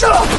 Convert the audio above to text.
Oh!